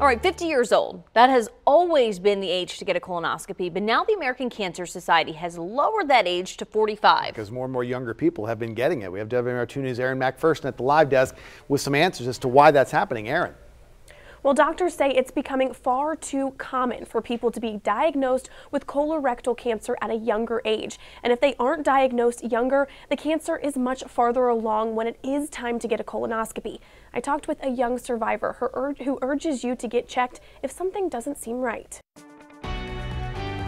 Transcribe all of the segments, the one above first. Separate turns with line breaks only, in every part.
All right, 50 years old. That has always been the age to get a colonoscopy, but now the American Cancer Society has lowered that age to 45.
Because more and more younger people have been getting it. We have WMAR 2 News' Aaron McPherson at the live desk with some answers as to why that's happening. Aaron.
Well, doctors say it's becoming far too common for people to be diagnosed with colorectal cancer at a younger age. And if they aren't diagnosed younger, the cancer is much farther along when it is time to get a colonoscopy. I talked with a young survivor who urges you to get checked if something doesn't seem right.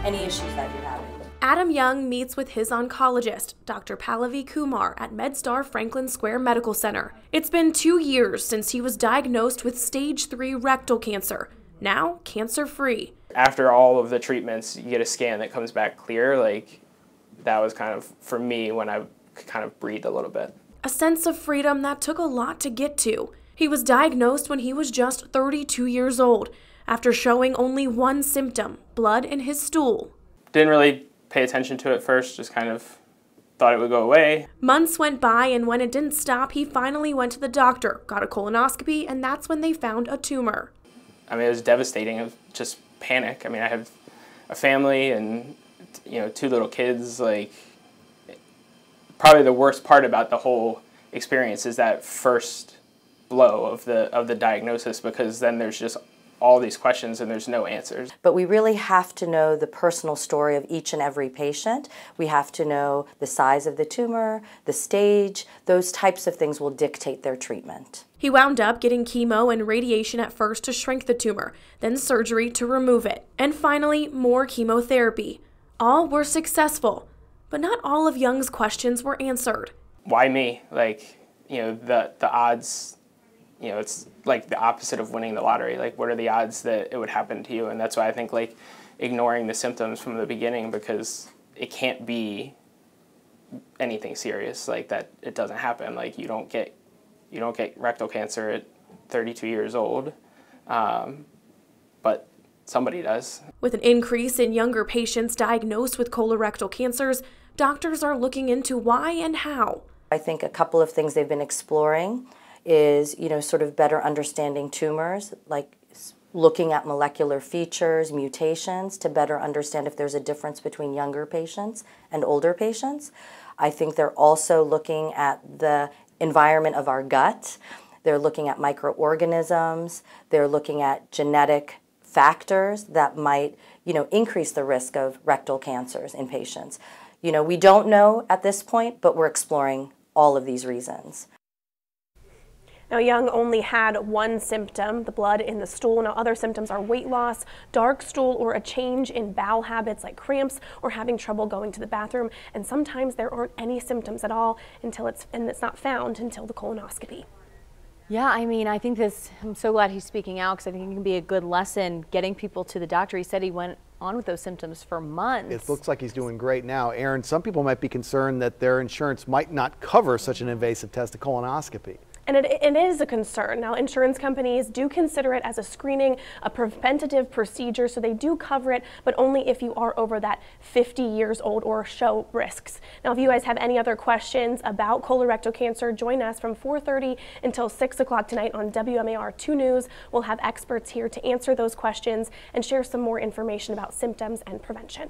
Any issues that you have?
Adam Young meets with his oncologist, Dr. Pallavi Kumar, at MedStar Franklin Square Medical Center. It's been two years since he was diagnosed with stage 3 rectal cancer, now cancer free.
After all of the treatments, you get a scan that comes back clear. Like, that was kind of, for me, when I kind of breathed a little bit.
A sense of freedom that took a lot to get to. He was diagnosed when he was just 32 years old, after showing only one symptom blood in his stool.
Didn't really pay attention to it first, just kind of thought it would go away.
Months went by, and when it didn't stop, he finally went to the doctor, got a colonoscopy, and that's when they found a tumor.
I mean, it was devastating. It was just panic. I mean, I have a family and, you know, two little kids. Like, probably the worst part about the whole experience is that first blow of the of the diagnosis because then there's just all these questions and there's no answers.
But we really have to know the personal story of each and every patient. We have to know the size of the tumor, the stage, those types of things will dictate their treatment.
He wound up getting chemo and radiation at first to shrink the tumor, then surgery to remove it, and finally more chemotherapy. All were successful, but not all of Young's questions were answered.
Why me? Like, you know, the, the odds you know, it's like the opposite of winning the lottery. Like, what are the odds that it would happen to you? And that's why I think like ignoring the symptoms from the beginning because it can't be anything serious like that. It doesn't happen. Like you don't get you don't get rectal cancer at 32 years old, um, but somebody does.
With an increase in younger patients diagnosed with colorectal cancers, doctors are looking into why and how.
I think a couple of things they've been exploring is, you know, sort of better understanding tumors, like looking at molecular features, mutations, to better understand if there's a difference between younger patients and older patients. I think they're also looking at the environment of our gut. They're looking at microorganisms. They're looking at genetic factors that might, you know, increase the risk of rectal cancers in patients. You know, we don't know at this point, but we're exploring all of these reasons.
Now, Young only had one symptom, the blood in the stool. Now, other symptoms are weight loss, dark stool, or a change in bowel habits like cramps or having trouble going to the bathroom. And sometimes there aren't any symptoms at all until it's, and it's not found until the colonoscopy.
Yeah, I mean, I think this, I'm so glad he's speaking out because I think it can be a good lesson getting people to the doctor. He said he went on with those symptoms for months.
It looks like he's doing great now. Aaron, some people might be concerned that their insurance might not cover such an invasive test, a colonoscopy.
And it, it is a concern. Now, insurance companies do consider it as a screening, a preventative procedure, so they do cover it, but only if you are over that 50 years old or show risks. Now, if you guys have any other questions about colorectal cancer, join us from 4.30 until 6 o'clock tonight on WMAR 2 News. We'll have experts here to answer those questions and share some more information about symptoms and prevention.